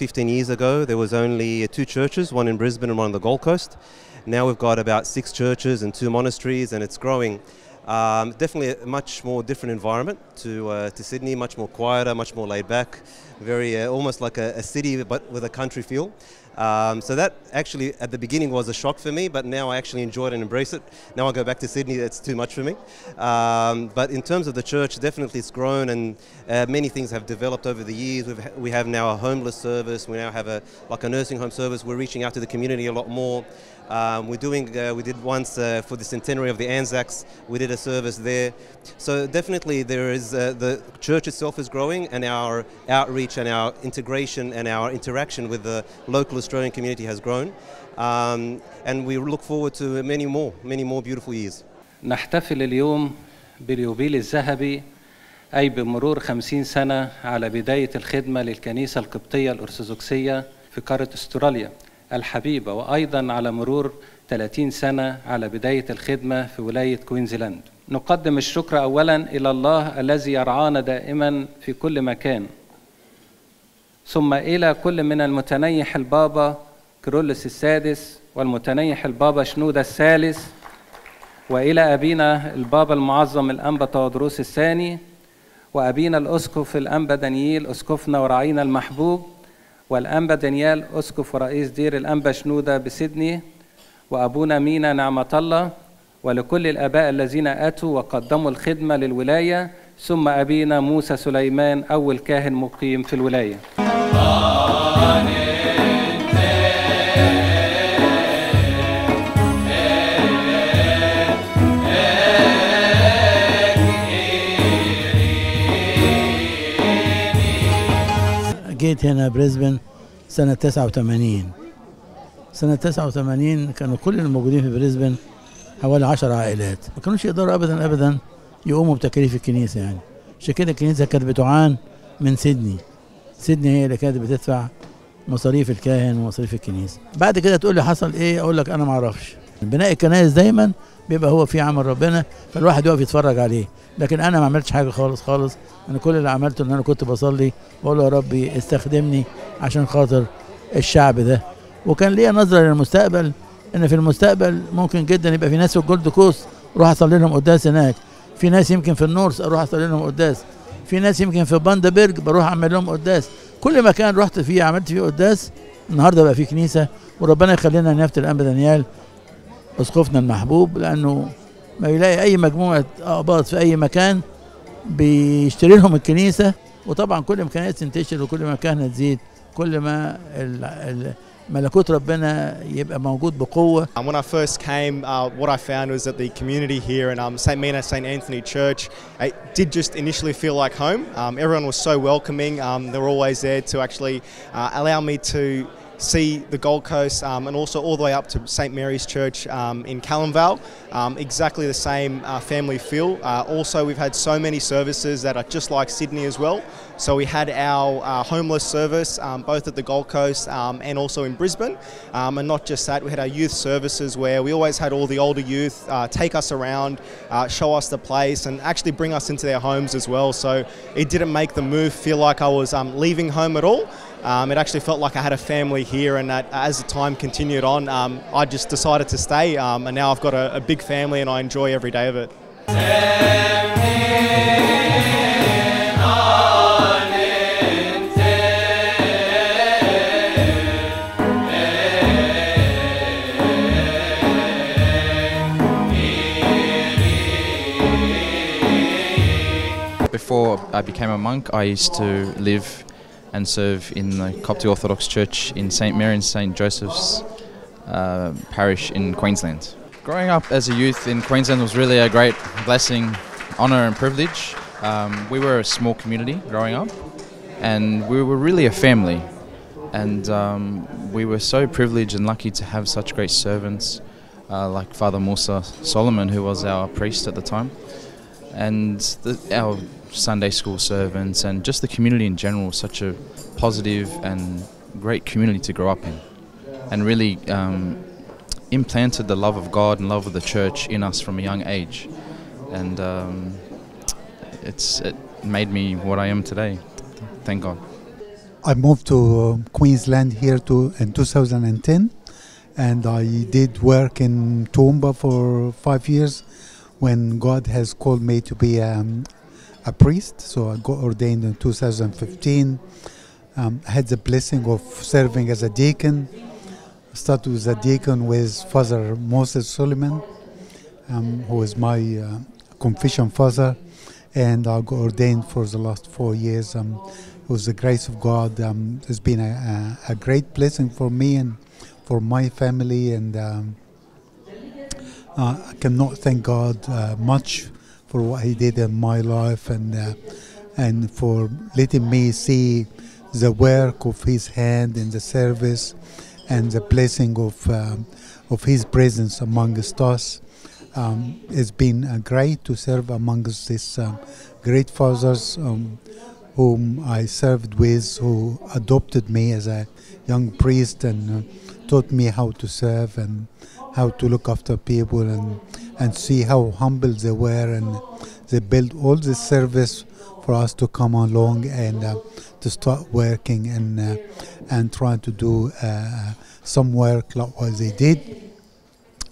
came 15 years ago, there was only two churches, one in Brisbane and one on the Gold Coast. Now we've got about six churches and two monasteries, and it's growing. Um, definitely a much more different environment to uh, to Sydney, much more quieter, much more laid back, very uh, almost like a, a, city but with a country feel. Um, so that actually at the beginning was a shock for me, but now I actually enjoy it and embrace it. Now I go back to Sydney, it's too much for me. Um, but in terms of the church, definitely it's grown and uh, many things have developed over the years. We've, we have now a homeless service. We now have a like a nursing home service. We're reaching out to the community a lot more. Um, we're doing, uh, we did once uh, for the centenary of the Anzacs, we did a service there. So definitely there is, uh, the church itself is growing and our outreach and our integration and our interaction with the local Australian community has grown. Um, and we look forward to many more, many more beautiful years. نحتفل اليوم باليوبيل الذهبي أي بمرور خمسين سنة على بداية الخدمة للكنيسة القبطية الأرثوذكسية في قارة أستراليا الحبيبة وأيضا على مرور 30 سنة على بداية الخدمة في ولاية كوينزلاند. نقدم الشكر أولا إلى الله الذي يرعانا دائما في كل مكان. ثم إلى كل من المتنيح البابا كرولس السادس والمتنيح البابا شنودة الثالث وإلى أبينا البابا المعظم الأنبا تودروس الثاني وأبينا الأسقف الأنبا دانييل أسقفنا وراعينا المحبوب والأنبا دانيال أسقف ورئيس دير الأنبا شنودة بسيدني وأبونا مينا نعمة الله ولكل الآباء الذين أتوا وقدموا الخدمة للولاية ثم أبينا موسى سليمان أول كاهن مقيم في الولاية. جيت هنا بريسبن سنة 89 سنة 89 كانوا كل الموجودين في بريسبن حوالي 10 عائلات. ما كانوش يقدروا ابدا ابدا يقوموا بتكاليف الكنيسة يعني. عشان كده الكنيسة كانت بتعان من سيدني. سيدني هي اللي كانت بتدفع مصاريف الكاهن ومصاريف الكنيسة. بعد كده تقول لي حصل إيه؟ أقول لك أنا ما أعرفش. بناء الكنائس دايما بيبقى هو في عمل ربنا فالواحد يقف يتفرج عليه. لكن أنا ما عملتش حاجة خالص خالص. أنا كل اللي عملته إن أنا كنت بصلي له يا ربي استخدمني عشان خاطر الشعب ده. وكان ليا نظرة للمستقبل إن في المستقبل ممكن جدا يبقى في ناس في الجولد كوست أروح أصلي لهم قداس هناك. في ناس يمكن في النورس أروح أصلي لهم قداس. في ناس يمكن في باندبرج بروح أعمل لهم قداس. كل مكان رحت فيه عملت فيه قداس النهارده بقى في كنيسة وربنا يخلينا نيافه الأنبا دانيال اسقفنا المحبوب لأنه ما يلاقي اي مجموعه اقباط في اي مكان بيشتري لهم الكنيسه وطبعا كل ما كانت تنتشر وكل ما كانت تزيد كل ما ملكوت ربنا يبقى موجود بقوه Um, when I first came, uh, what I found was that the community here in um, St. Mina, St. Anthony Church, it did just initially feel like home. Um, everyone was so welcoming. Um, they were always there to actually uh, allow me to see the Gold Coast um, and also all the way up to St. Mary's Church um, in Calamvale. Um, exactly the same uh, family feel. Uh, also, we've had so many services that are just like Sydney as well. So we had our uh, homeless service um, both at the Gold Coast um, and also in Brisbane. Um, and not just that, we had our youth services where we always had all the older youth uh, take us around, uh, show us the place, and actually bring us into their homes as well. So it didn't make the move feel like I was leaving home at all. Um, it actually felt like I had a family here, and that as the time continued on, um, I just decided to stay. Um, and now I've got a, a big family, and I enjoy every day of it. Before I became a monk, I used to live and serve in the Coptic Orthodox Church in St. Mary and St. Joseph's uh, parish in Queensland. Growing up as a youth in Queensland was really a great blessing, honour, and privilege. Um, we were a small community growing up, and we were really a family. And um, we were so privileged and lucky to have such great servants uh, like Father Musa Solomon, who was our priest at the time and the, our Sunday school servants and just the community in general such a positive and great community to grow up in and really um, implanted the love of God and love of the church in us from a young age and um, it's it made me what I am today thank God I moved to um, Queensland here to in 2010, and I did work in Toowoomba for five years. When God has called me to be um, a priest, so I got ordained in 2015. Um, I had the blessing of serving as a deacon. Started as a deacon with Father Moses Suleiman, um, who was my uh, confession father, and I got ordained for the last four years. Um, it was the grace of God. Um, it's been a, a, a, great blessing for me and for my family, and um, uh, I cannot thank God uh, much for what He did in my life and uh, and for letting me see the work of His hand in the service and the blessing of um, of His presence amongst us. Um, it's been uh, great to serve amongst these um, great fathers um, whom I served with, who adopted me as a young priest and uh, taught me how to serve and how to look after people and, and see how humble they were and they built all this service for us to come along and uh, to start working and uh, and try to do uh, some work like what they did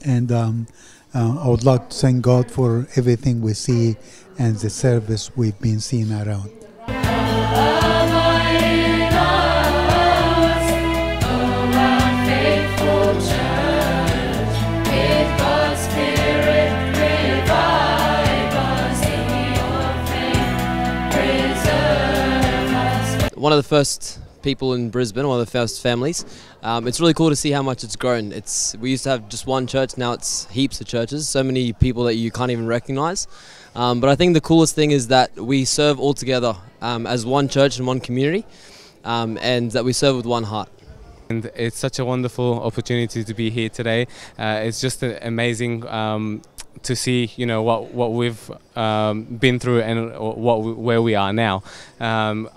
and um, uh, I would like to thank God for everything we see and the service we've been seeing around. One of the first people in Brisbane, one of the first families. Um, it's really cool to see how much it's grown. It's we used to have just one church, now it's heaps of churches. So many people that you can't even recognise. Um, but I think the coolest thing is that we serve all together um, as one church and one community, um, and that we serve with one heart. And it's such a wonderful opportunity to be here today. Uh, it's just an amazing um, to see you know what what we've um, been through and what where we are now. Um,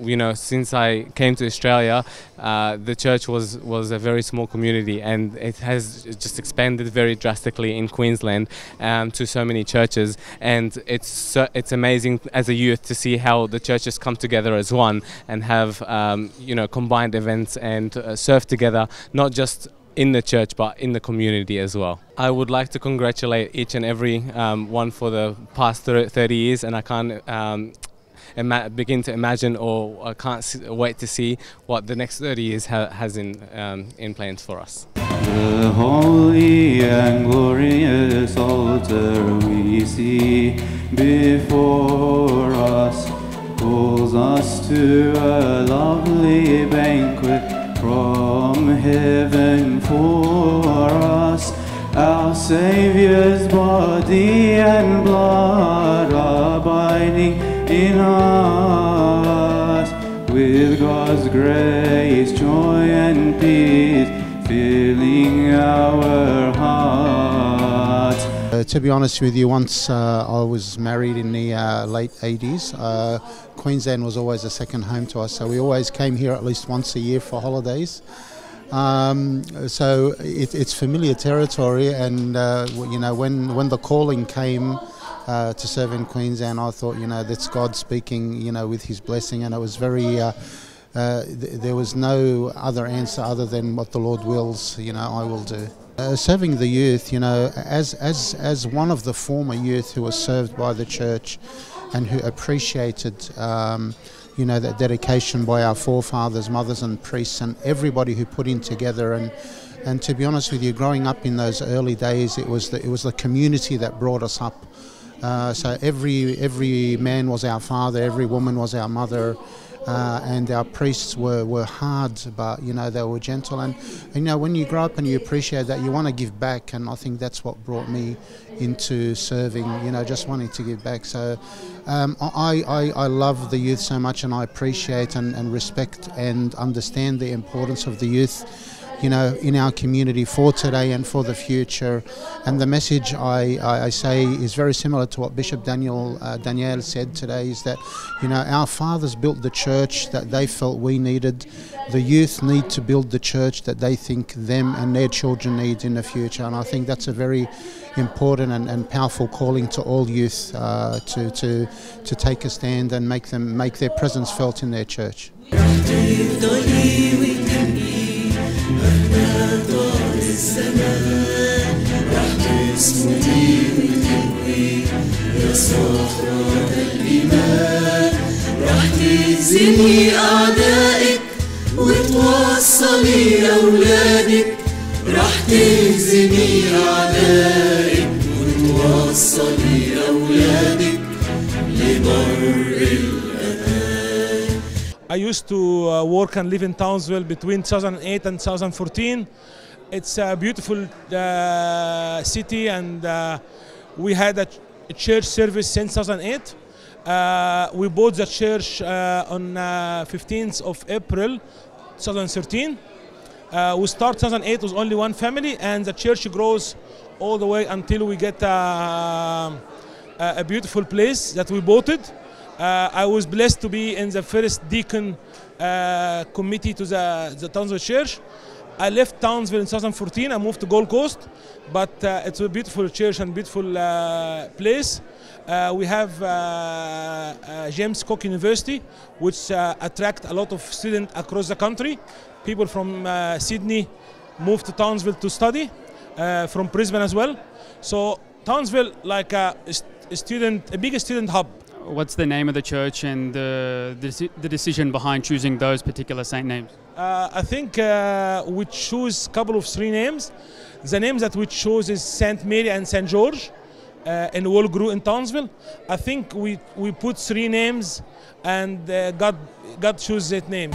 you know, since I came to Australia, uh, the church was was a very small community, and it has just expanded very drastically in Queensland um, to so many churches. And it's so, it's amazing as a youth to see how the churches come together as one and have um, you know combined events and uh, serve together, not just in the church but in the community as well. I would like to congratulate each and every um, one for the past 30 years and I can't um, begin to imagine or I can't wait to see what the next 30 years ha has in, um, in plans for us. The holy and glorious altar we see before us calls us to a lovely banquet from heaven for us. Our Savior's body and blood abiding in us. With God's grace, joy and peace filling our hearts. Uh, to be honest with you, once uh, I was married in the uh, late 80s, uh, Queensland was always a second home to us, so we always came here at least once a year for holidays. Um, so it, it's familiar territory, and uh, you know when when the calling came uh, to serve in Queensland, I thought you know that's God speaking, you know, with His blessing, and it was very. Uh, uh th- there was no other answer other than what the Lord wills. You know, I will do. Uh, serving the youth, you know, as as as one of the former youth who was served by the church and who appreciated um, you know that dedication by our forefathers, mothers, and priests, and everybody who put in together. And and to be honest with you, growing up in those early days, it was the, it was the community that brought us up. Uh, so every every man was our father, every woman was our mother. Uh, and our priests were, were hard, but you know they were gentle. And, and you know when you grow up and you appreciate that, you want to give back. And I think that's what brought me into serving. You know, just wanting to give back. So um, I, I, I love the youth so much, and I appreciate and, and respect and understand the importance of the youth. You know, in our community for today and for the future. And the message I, I, I say is very similar to what Bishop Daniel uh, Daniel said today is that, you know, our fathers built the church that they felt we needed. The youth need to build the church that they think them and their children need in the future. And I think that's a very important and, and powerful calling to all youth uh, to, to, to take a stand and make them make their presence felt in their church. مهما طال الزمان يا الإيمان راح تهزمي أعدائك وتوصلي أولادك راح تهزمي أعدائك وتوصلي I used to uh, work and live in Townsville between 2008 and 2014. It's a beautiful uh, city, and uh, we had a, ch- a church service since 2008. Uh, we bought the church uh, on uh, 15th of April 2013. Uh, we start 2008 with only one family, and the church grows all the way until we get uh, a beautiful place that we bought it. Uh, I was blessed to be in the first deacon uh, committee to the, the Townsville Church. I left Townsville in 2014. I moved to Gold Coast, but uh, it's a beautiful church and beautiful uh, place. Uh, we have uh, James Cook University, which attract a lot of students across the country. People from Sydney move to Townsville to study, from Brisbane as well. So Townsville, like a, a student, a big student hub. What's the name of the church and the, the, the decision behind choosing those particular saint names? Uh, I think uh, we choose a couple of three names. The names that we chose is Saint Mary and Saint George uh, in Wulguru in Townsville. I think we, we put three names and uh, God, God chose that name.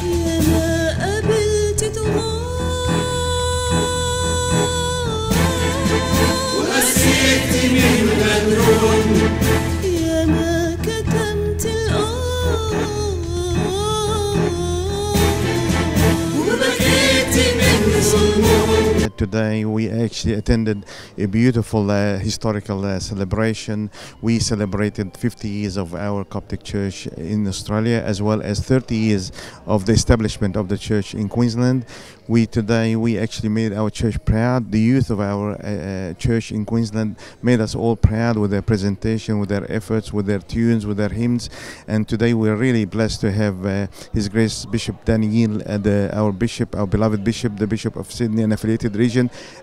Today we actually attended a beautiful uh, historical uh, celebration. We celebrated 50 years of our Coptic Church in Australia, as well as 30 years of the establishment of the church in Queensland. We today we actually made our church proud. The youth of our uh, uh, church in Queensland made us all proud with their presentation, with their efforts, with their tunes, with their hymns. And today we're really blessed to have uh, His Grace Bishop Daniel, uh, the, our bishop, our beloved bishop, the Bishop of Sydney and affiliated region,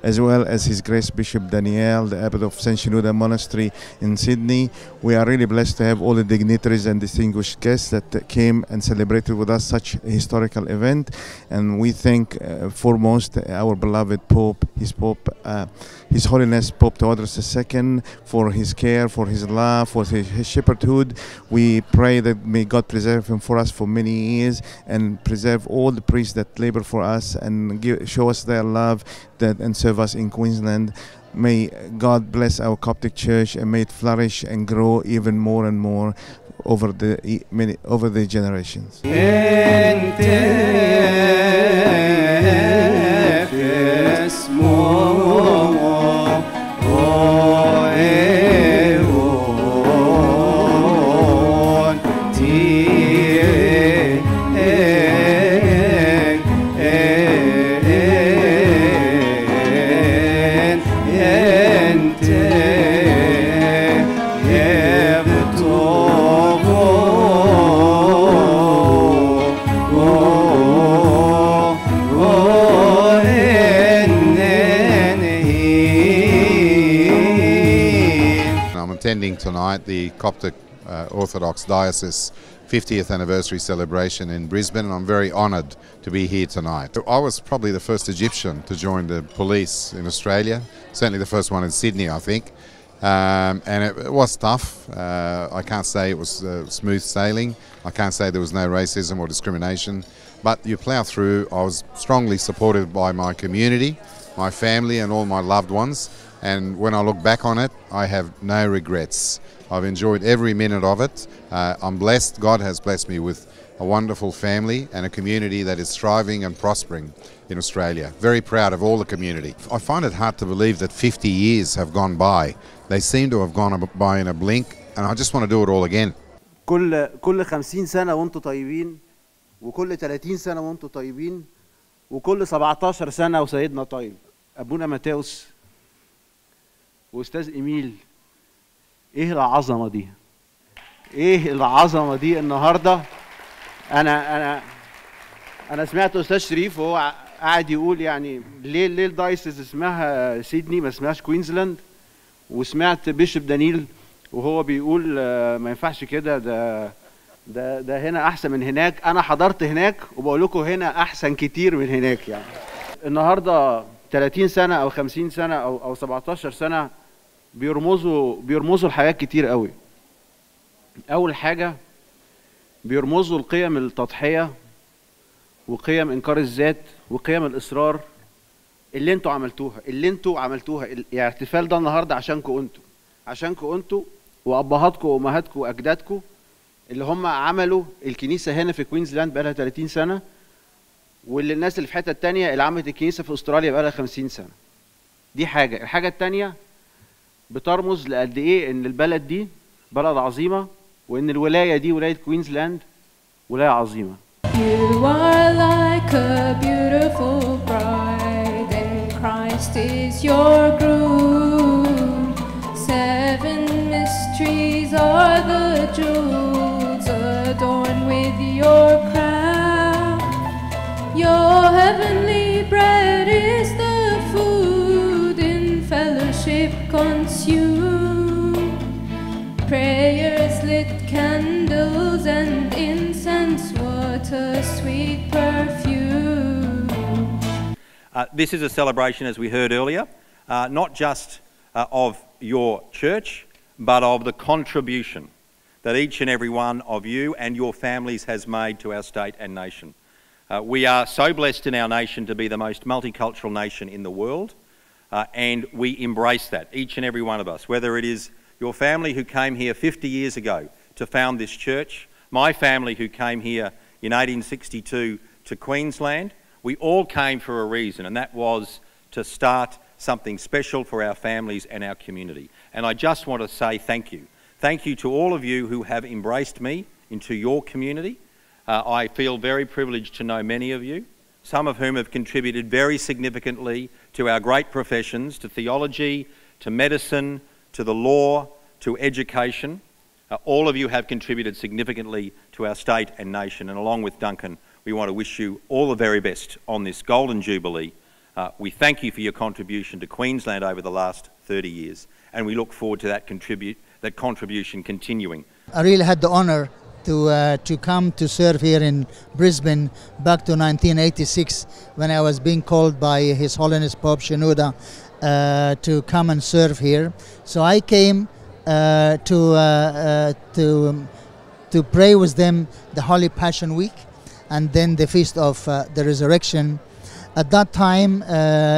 as well as His Grace Bishop Daniel, the abbot of St. Shenouda Monastery in Sydney. We are really blessed to have all the dignitaries and distinguished guests that came and celebrated with us such a historical event. And we thank uh, foremost our beloved Pope, His Pope, uh, His Holiness Pope Theodorus II, for his care, for his love, for his, his shepherdhood. We pray that may God preserve him for us for many years and preserve all the priests that labor for us and give, show us their love that and serve us in Queensland. May God bless our Coptic Church and may it flourish and grow even more and more over the many over the generations. Tonight the Coptic uh, Orthodox Diocese 50th anniversary celebration in Brisbane, and I'm very honoured to be here tonight. I was probably the first Egyptian to join the police in Australia, certainly the first one in Sydney, I think. Um, and it, it was tough. Uh, I can't say it was uh, smooth sailing. I can't say there was no racism or discrimination. But you plough through. I was strongly supported by my community, my family, and all my loved ones. And when I look back on it, I have no regrets. I've enjoyed every minute of it. Uh, I'm blessed. God has blessed me with a wonderful family and a community that is thriving and prospering in Australia. Very proud of all the community. I find it hard to believe that 50 years have gone by. They seem to have gone by in a blink, and I just want to do it all again. كل كل 50 سنة وانتم طيبين وكل 30 سنة وانتم طيبين وكل 17 سنة وسيدنا طيب أبونا ماتاوس وأستاذ إيميل إيه العظمة دي؟ إيه العظمة دي النهاردة؟ أنا أنا أنا سمعت أستاذ شريف وهو قاعد يقول يعني ليه ليه الدايسز اسمها سيدني ما اسمهاش كوينزلاند وسمعت بيشوب دانيل وهو بيقول آه، ما ينفعش كده ده ده ده هنا أحسن من هناك أنا حضرت هناك وبقول لكم هنا أحسن كتير من هناك يعني النهارده 30 سنة أو 50 سنة أو أو 17 سنة بيرمزوا بيرمزوا لحاجات كتير قوي. أول حاجة بيرمزوا لقيم التضحية وقيم إنكار الذات وقيم الإصرار اللي أنتوا عملتوها اللي أنتوا عملتوها. يعني الاحتفال ده النهارده عشانكم أنتوا. عشانكم أنتوا وابهاتكم وامهاتكم واجدادكم اللي هم عملوا الكنيسة هنا في كوينزلاند بقالها 30 سنة واللي الناس اللي في حتة تانية اللي عملت الكنيسة في أستراليا بقالها 50 سنة دي حاجة الحاجة التانية بترمز لقد إيه إن البلد دي بلد عظيمة وإن الولاية دي ولاية كوينزلاند ولاية عظيمة You are like a beautiful bride, and Christ is your groom. Seven mysteries are the jewels adorned with your crown. Your heavenly bread is the food in fellowship consumed. Prayers lit candles and incense, a sweet perfume. Uh, this is a celebration, as we heard earlier, uh, not just uh, of your church, but of the contribution that each and every one of you and your families has made to our state and nation. Uh, we are so blessed in our nation to be the most multicultural nation in the world, uh, and we embrace that, each and every one of us, whether it is your family who came here 50 years ago to found this church, my family who came here in 1862 to Queensland. We all came for a reason, and that was to start something special for our families and our community. And I just want to say thank you. Thank you to all of you who have embraced me into your community. Uh, I feel very privileged to know many of you, some of whom have contributed very significantly to our great professions, to theology, to medicine, to the law, to education. Uh, all of you have contributed significantly to our state and nation, and along with Duncan, we want to wish you all the very best on this Golden Jubilee. Uh, we thank you for your contribution to Queensland over the last 30 years, and we look forward to that, contribute, that contribution continuing. I really had the honor to uh, to come to serve here in Brisbane back to 1986 when I was being called by His Holiness Pope Shenouda uh, to come and serve here. So I came uh, to uh, uh, to um, to pray with them the Holy Passion Week and then the Feast of uh, the Resurrection. At that time,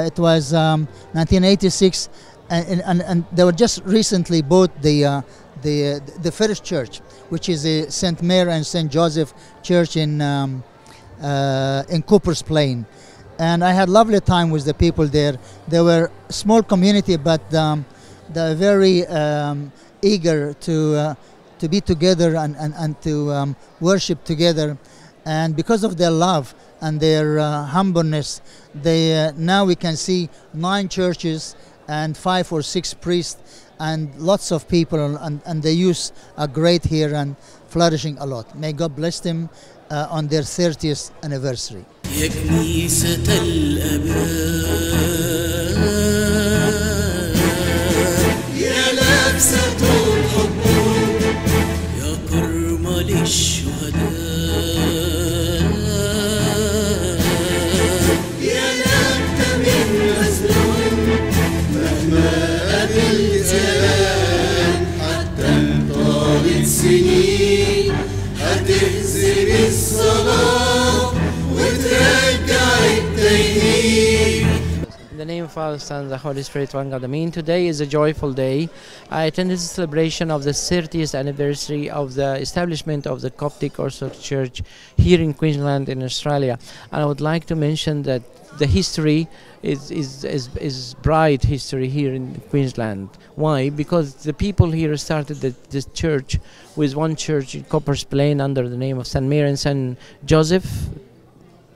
it was um, 1986, and, and, and they were just recently bought the the the first church, which is the Saint Mary and Saint Joseph Church in um, uh, in Cooper's Plain, and I had lovely time with the people there. They were a small community, but um, they're very um, eager to uh, to be together and and, and to um, worship together, and because of their love and their uh, humbleness, they uh, now we can see nine churches and five or six priests and lots of people and, and the youth are great here and flourishing a lot. May God bless them uh, on their 30th anniversary. Name of Father, Son, the Holy Spirit, one God. Amen. Today is a joyful day. I attended the celebration of the 30th anniversary of the establishment of the Coptic Orthodox Church here in Queensland, in Australia. And I would like to mention that the history is, is, is, is bright history here in Queensland. Why? Because the people here started the, this church with one church in Coppers Plain under the name of St. Mary and St. Joseph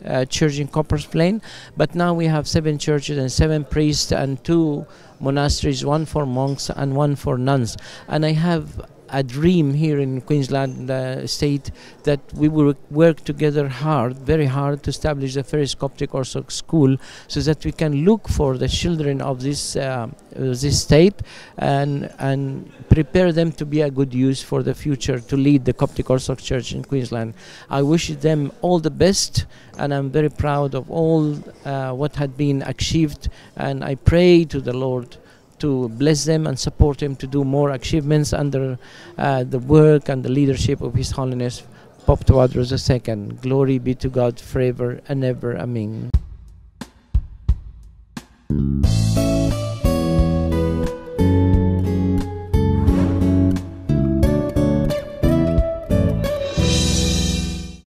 uh, church in Coppers Plain, but now we have seven churches and seven priests and two monasteries, one for monks and one for nuns. And I have a dream here in Queensland uh, state that we will work together hard, very hard, to establish the first Coptic Orthodox school, so that we can look for the children of this uh, this state and and prepare them to be a good use for the future to lead the Coptic Orthodox Church in Queensland. I wish them all the best, and I'm very proud of all uh, what had been achieved, and I pray to the Lord to bless them and support him to do more achievements under uh, the work and the leadership of His Holiness Pope Tawadros II. Glory be to God forever and ever. Amen.